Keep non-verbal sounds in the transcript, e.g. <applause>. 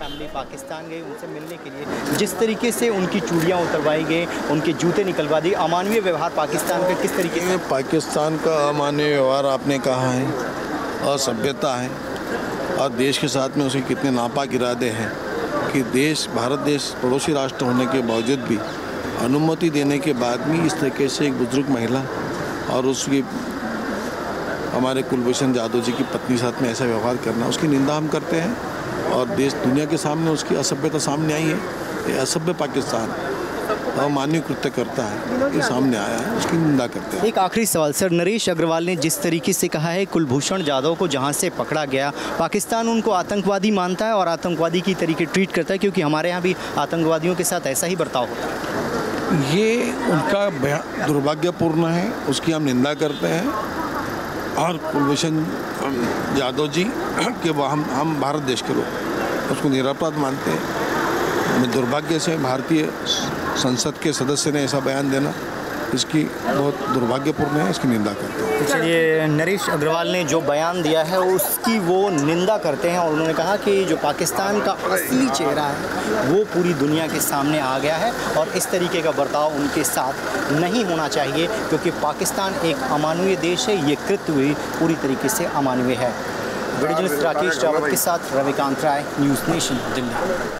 Family Pakistan गई उनसे मिलने के लिए। जिस तरीके से उनकी चूड़ियाँ उतरवाई गई, उनके जूते निकलवा दिए, अमानवीय व्यवहार पाकिस्तान का किस तरीके से? पाकिस्तान का अमान्य व्यवहार आपने कहा है, असभ्यता है, और देश के साथ में उसके कितने नापाक इरादे हैं कि देश, भारत देश पड़ोसी राष्ट्र होने के बावजूद भी अनुमति देने के बाद भी इस तरीके से एक बुज़ुर्ग महिला और उसकी हमारे कुलभूषण जाधव जी की पत्नी साथ में ऐसा व्यवहार करना, उसकी निंदा हम करते हैं। और देश दुनिया के सामने उसकी असभ्यता सामने आई है। ये असभ्य पाकिस्तान अमान्य कृत्य करता है। ये सामने आया है उसकी निंदा करते हैं। एक आखिरी सवाल सर नरेश अग्रवाल ने जिस तरीके से कहा है कुलभूषण जाधव को जहाँ से पकड़ा गया पाकिस्तान उनको आतंकवादी मानता है और आतंकवादी की तरीके ट्रीट करता है क्योंकि हमारे यहाँ भी आतंकवादियों के साथ ऐसा ही बर्ताव होता है। ये उनका दुर्भाग्यपूर्ण है उसकी हम निंदा करते हैं। और कुलभूषण यादव जी, <clears throat> के वो हम हम भारत देश के लोग, उसको निरापराध मानते हैं। दुर्भाग्य से भारतीय संसद के सदस्य ने ऐसा बयान देना। इसकी बहुत दुर्भाग्यपूर्ण है इसकी निंदा करते हैं। चलिए नरेश अग्रवाल ने जो बयान दिया है उसकी वो निंदा करते हैं और उन्होंने कहा कि जो पाकिस्तान का असली चेहरा है वो पूरी दुनिया के सामने आ गया है और इस तरीके का बर्ताव उनके साथ नहीं होना चाहिए क्योंकि पाकिस्तान एक अमानवीय देश है ये कृत्य भी पूरी तरीके से अमानवीय है। वीडियो राकेश रावत के साथ रविकांत राय न्यूज़ नेशन दिल्ली।